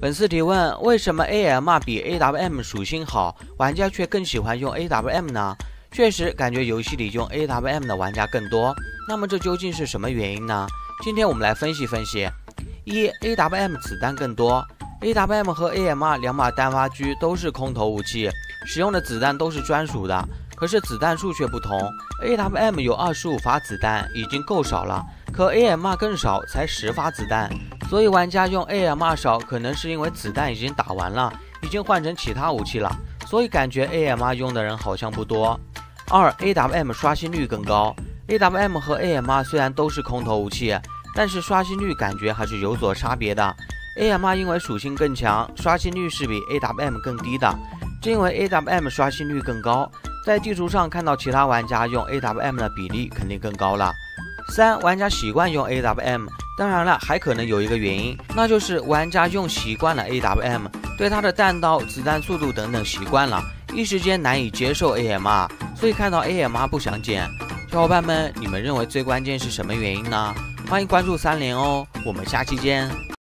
本次提问：为什么 AMR 比 AWM 属性好，玩家却更喜欢用 AWM 呢？确实，感觉游戏里用 AWM 的玩家更多。那么这究竟是什么原因呢？今天我们来分析分析。一，AWM 子弹更多。AWM 和 AMR 两把单发狙都是空投武器，使用的子弹都是专属的，可是子弹数却不同。AWM 有二十五发子弹，已经够少了，可 AMR 更少，才十发子弹。所以玩家用 AMR 少，可能是因为子弹已经打完了，已经换成其他武器了，所以感觉 AMR 用的人好像不多。二 AWM 刷新率更高，AWM 和 AMR 虽然都是空投武器，但是刷新率感觉还是有所差别的。AMR 因为属性更强，刷新率是比 AWM 更低的，正因为 AWM 刷新率更高，在地图上看到其他玩家用 AWM 的比例肯定更高了。三玩家习惯用 AWM。当然了，还可能有一个原因，那就是玩家用习惯了 AWM，对它的弹道、子弹速度等等习惯了，一时间难以接受 AMR，所以看到 AMR 不想捡。小伙伴们，你们认为最关键是什么原因呢？欢迎关注三连哦，我们下期见。